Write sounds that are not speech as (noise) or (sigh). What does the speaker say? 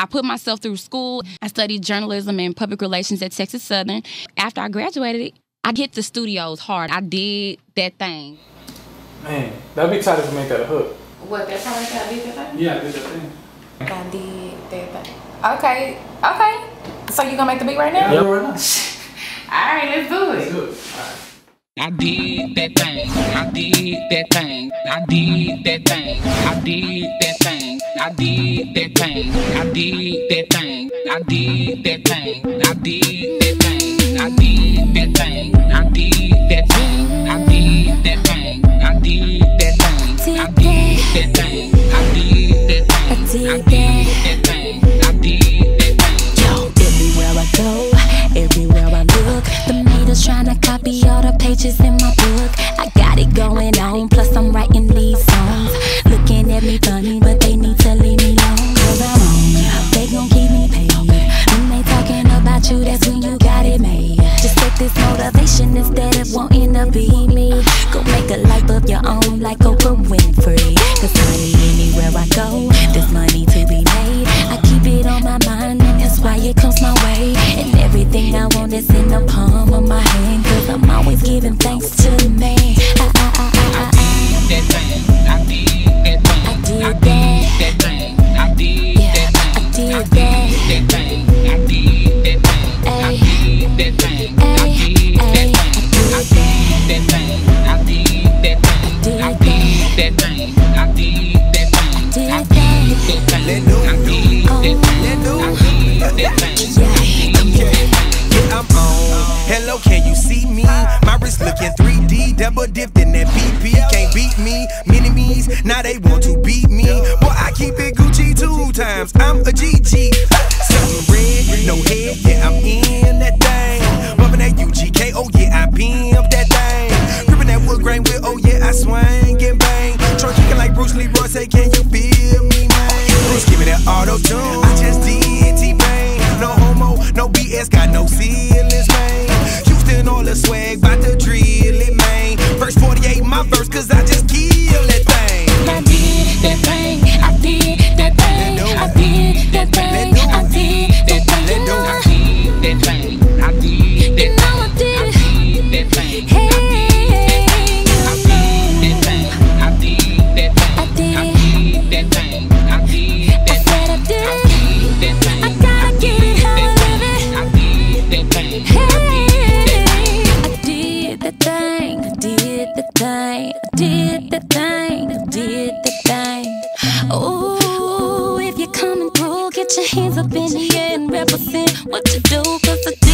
I put myself through school. I studied journalism and public relations at Texas Southern. After I graduated, I hit the studios hard. I did that thing. Man, that'd be tight if you make that a hook. What, that's how I did that thing? Yeah, I did that thing. I did that thing. Okay, okay. So you gonna make the beat right now? Yeah, right now. (laughs) All right, let's do Let's it. do it. All right. I did that thing. I did that thing. I did that thing. I did that thing. I did that thing. I did that thing. I did that thing. I did that thing. I did that thing. I did that thing. I did that thing. I did that thing. I did that thing. I did that thing. I did that thing. I did that thing. Yo, everywhere I go, everywhere I look, the meters tryna copy all the pages in my book. I got it going on, plus I'm writing these songs. At me funny, but they need to leave me alone. Cause I'm on, they gon' keep me paid. When they talking about you, that's when you got it made. Just take this motivation instead of wanting to be me. Go make a life of your own like Oprah Winfrey. Cause honey, anywhere I go, there's money to be made. Thing. I did that thing. Yeah, I'm on. Hello, can you see me? My wrist looking 3D, double dipped in that PP. Can't beat me, now they want to beat me. I keep it Gucci two times. I'm a GG. Red, no head, yeah, I'm in that thing. That UGK, oh yeah, I pimp that thing. Gripping that wood grain oh yeah, I swing and bang. Kicking like Bruce Lee, say, can Ooh, if you're coming through, get your hands up in the air and represent what you do, cause did